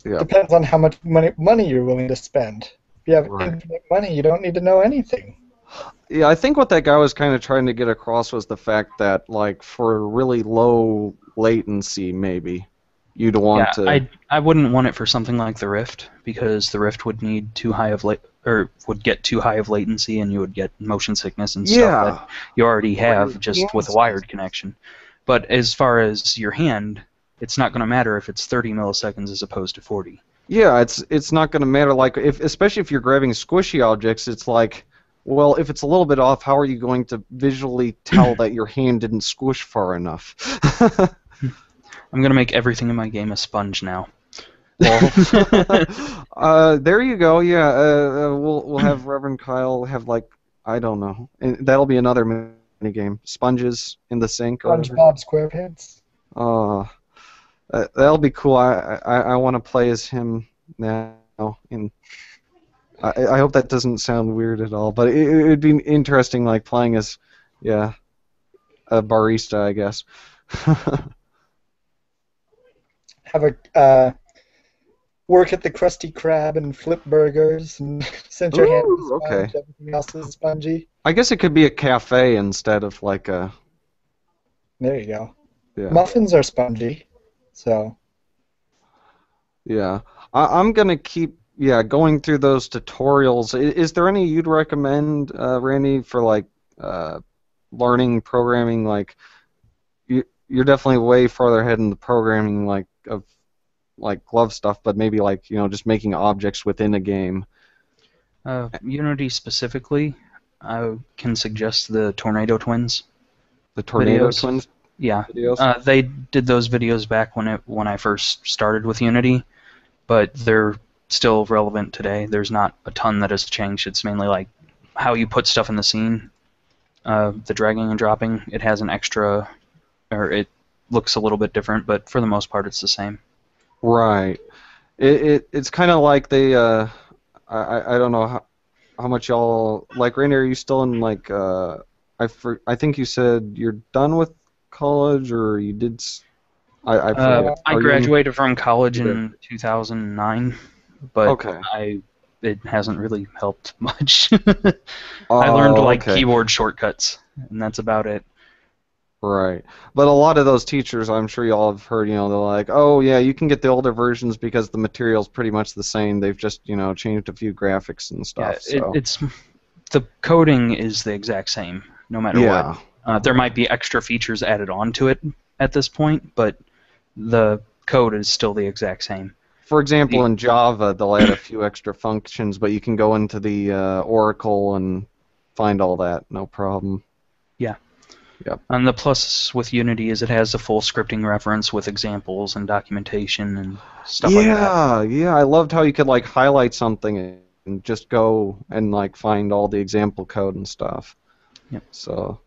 yeah. Depends on how much money money you're willing to spend. If you have Right. infinite money, you don't need to know anything. Yeah, I think what that guy was kind of trying to get across was the fact that, like, for really low latency, maybe you'd want yeah, to. I I wouldn't want it for something like the Rift because the Rift would need too high of la- or would get too high of latency and you would get motion sickness and stuff that you already have just yeah. with a wired connection. But as far as your hand, it's not going to matter if it's 30 milliseconds as opposed to 40. yeah, it's it's not going to matter. Like, if especially if you're grabbing squishy objects, it's like, well, if it's a little bit off, how are you going to visually tell that your hand didn't squish far enough? I'm going to make everything in my game a sponge now. uh, there you go. Yeah, uh, uh, we'll we'll have Reverend Kyle have like I don't know, and that'll be another mini game. Sponges in the sink. SpongeBob SquarePants. Uh, uh, that'll be cool. I I, I want to play as him now. And I I hope that doesn't sound weird at all. But it it would be interesting, like playing as, yeah, a barista, I guess. Have a uh, work at the Krusty Krab and flip burgers, and since your hand is sponge, okay. everything else is spongy. I guess it could be a cafe instead of like a There you go. yeah. Muffins are spongy, so Yeah, I, I'm gonna keep yeah going through those tutorials. Is, is there any you'd recommend, uh, Randy, for like uh, learning programming? Like, you you're definitely way farther ahead in the programming like of like glove stuff, but maybe like you know just making objects within a game. Uh, Unity specifically, I can suggest the Tornado Twins. The Tornado Videos. Twins Yeah. Uh, they did those videos back when it when I first started with Unity, but they're still relevant today. There's not a ton that has changed. It's mainly like how you put stuff in the scene, uh, the dragging and dropping. It has an extra, or it looks a little bit different, but for the most part, it's the same. Right. It, it it's kind of like they uh I I don't know how how much y'all like Rainer are you still in like uh I for, I think you said you're done with college or you did I I, Uh. I Are you in- graduated from college in 2009, but Okay. I it hasn't really helped much. I learned Oh, like okay. keyboard shortcuts, and that's about it. Right. But a lot of those teachers, I'm sure you all have heard, you know, they're like, oh, yeah, you can get the older versions because the material's pretty much the same. They've just, you know, changed a few graphics and Yeah, stuff. it, so. it's the coding is the exact same, no matter yeah. what. Uh, there might be extra features added onto it at this point, but the code is still the exact same. For example, in Java, they'll add a few extra functions, but you can go into the uh, Oracle and find all that, no problem. And the plus with Unity is it has a full scripting reference with examples and documentation and stuff like that. yeah, yeah, I loved how you could like highlight something and just go and like find all the example code and stuff. Yep. So,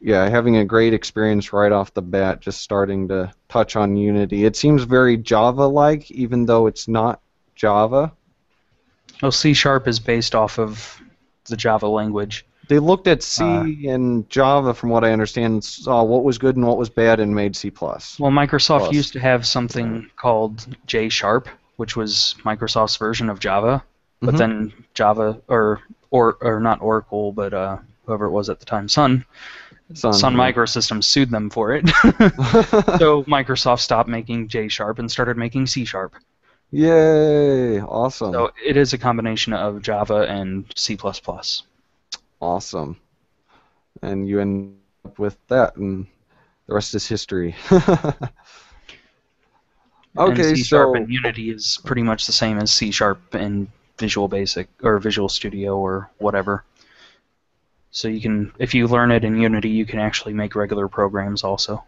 yeah, having a great experience right off the bat, just starting to touch on Unity. It seems very Java-like, even though it's not Java. Well, C Sharp is based off of the Java language. They looked at C Uh, and Java, from what I understand, and saw what was good and what was bad, and made C+. Well, Microsoft Plus. used to have something called J Sharp, which was Microsoft's version of Java, but Mhm. then Java or or or not Oracle, but uh, whoever it was at the time, Sun, Sun, Sun yeah. Microsystems sued them for it. so Microsoft stopped making J Sharp and started making C Sharp. Yay! Awesome. So it is a combination of Java and C++. Awesome. And you end up with that, and the rest is history. okay, and C Sharp so and Unity is pretty much the same as C Sharp and Visual Basic or Visual Studio or whatever. So you can, if you learn it in Unity, you can actually make regular programs also.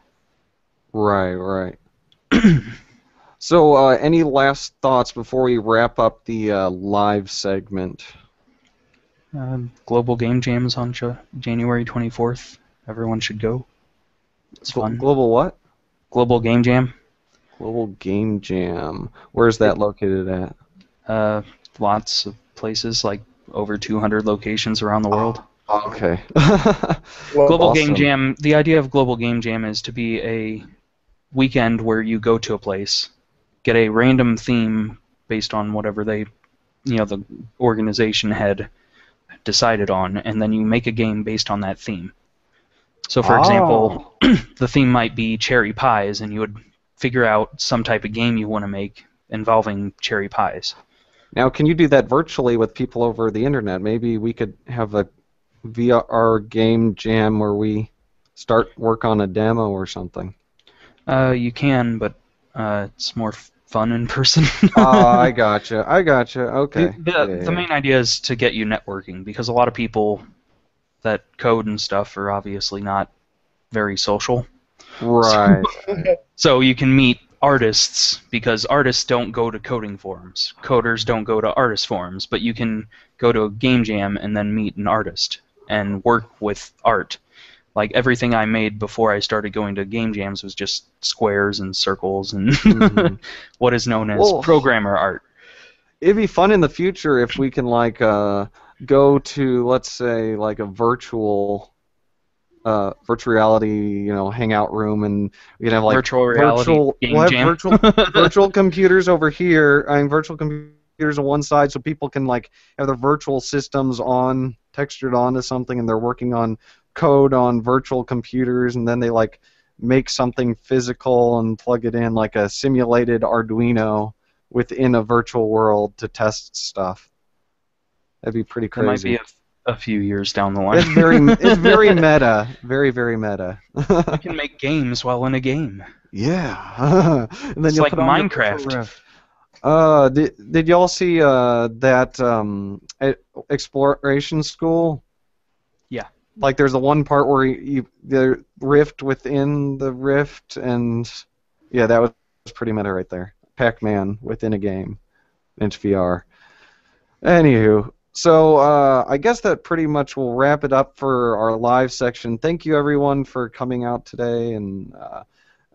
right, right. so, uh, any last thoughts before we wrap up the uh, live segment? Um, Global Game Jams on Ja- January 24th. Everyone should go. It's fun. Global what? Global Game Jam. Global Game Jam. Where's that located at? Uh, lots of places, like over 200 locations around the world. Okay. Global Game Jam. The idea of Global Game Jam is to be a weekend where you go to a place, get a random theme based on whatever they, you know, the organization had decided on, and then you make a game based on that theme. So, for example, the theme might be cherry pies, and you would figure out some type of game you want to make involving cherry pies. Now, can you do that virtually with people over the internet? Maybe we could have a VR game jam where we start work on a demo or something. Uh, you can, but uh, it's more f- fun in person. oh, I gotcha. I gotcha. Okay. The, the, Yeah, the yeah. main idea is to get you networking because a lot of people that code and stuff are obviously not very social. Right. So you can meet artists because artists don't go to coding forums. Coders don't go to artist forums, but you can go to a game jam and then meet an artist and work with art. Like everything I made before I started going to game jams was just squares and circles and Mhm. what is known as Well- programmer art. It'd be fun in the future if we can like uh, go to let's say like a virtual uh, virtual reality, you know, hangout room, and we can have like virtual reality virtual game we'll have jam. virtual virtual computers over here. I mean, virtual computers on one side, so people can like have their virtual systems on textured onto something, and they're working on code on virtual computers, and then they like make something physical and plug it in like a simulated Arduino within a virtual world to test stuff. That'd be pretty It crazy. might be a, a few years down the line. it's very it's very meta, very very meta. you can make games while in a game. Yeah. and then It's like put on your Minecraft. Uh, did, did y'all see uh, that um, exploration school? Like there's the one part where you, you the rift within the rift, and yeah, that was pretty meta right there. Pac-Man within a game, into VR. Anywho, so uh, I guess that pretty much will wrap it up for our live section. Thank you everyone for coming out today and. Uh,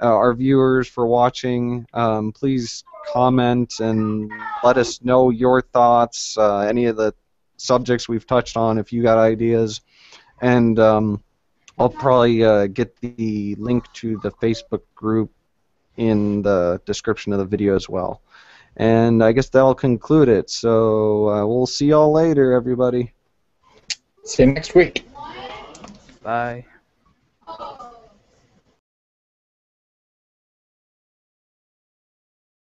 uh, our viewers for watching. Um, please comment and let us know your thoughts, uh, any of the subjects we've touched on, if you got ideas. And um, I'll probably uh, get the link to the Facebook group in the description of the video as well. And I guess that'll conclude it. So uh, we'll see y'all later, everybody. See you next week. Bye.